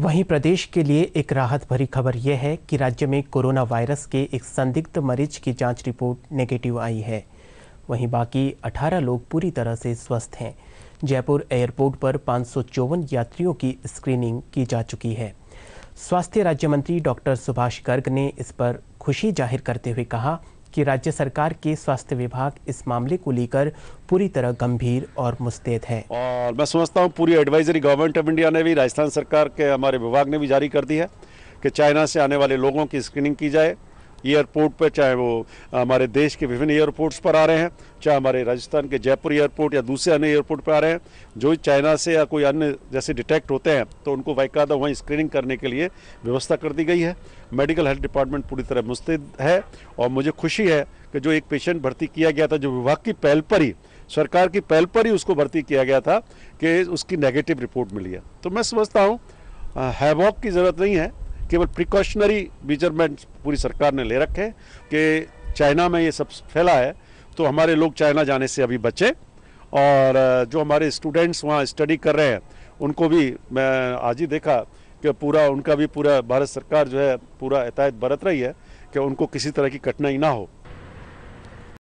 वहीं प्रदेश के लिए एक राहत भरी खबर यह है कि राज्य में कोरोना वायरस के एक संदिग्ध मरीज़ की जाँच रिपोर्ट नेगेटिव आई है। वहीं बाकी 18 लोग पूरी तरह से स्वस्थ हैं। जयपुर एयरपोर्ट पर पाँच सौ चौवन यात्रियों की स्क्रीनिंग की जा चुकी है। स्वास्थ्य राज्य मंत्री डॉक्टर सुभाष गर्ग ने इस पर खुशी ज़ाहिर करते हुए कहा कि राज्य सरकार के स्वास्थ्य विभाग इस मामले को लेकर पूरी तरह गंभीर और मुस्तैद है। और मैं समझता हूँ पूरी एडवाइजरी गवर्नमेंट ऑफ़ इंडिया ने भी, राजस्थान सरकार के हमारे विभाग ने भी जारी कर दी है कि चाइना से आने वाले लोगों की स्क्रीनिंग की जाए। एयरपोर्ट पर, चाहे वो हमारे देश के विभिन्न एयरपोर्ट्स पर आ रहे हैं, चाहे हमारे राजस्थान के जयपुर एयरपोर्ट या दूसरे अन्य एयरपोर्ट पर आ रहे हैं, जो चाइना से या कोई अन्य जैसे डिटेक्ट होते हैं तो उनको बाकायदा वहीं स्क्रीनिंग करने के लिए व्यवस्था कर दी गई है। मेडिकल हेल्थ डिपार्टमेंट पूरी तरह मुस्तैद है और मुझे खुशी है कि जो एक पेशेंट भर्ती किया गया था, जो विभाग की पहल पर ही, सरकार की पहल पर ही उसको भर्ती किया गया था कि उसकी नेगेटिव रिपोर्ट मिली है। तो मैं समझता हूँ हैवॉक की ज़रूरत नहीं है केवल प्रिकॉशनरी मेज़रमेंट पूरी सरकार ने ले रखे कि चाइना में ये सब फैला है तो हमारे लोग चाइना जाने से अभी बचे और जो हमारे स्टूडेंट्स वहाँ स्टडी कर रहे हैं, उनको भी मैं आज ही देखा कि पूरा, उनका भी पूरा भारत सरकार जो है, पूरा एहतियात बरत रही है कि उनको किसी तरह की कठिनाई ना हो।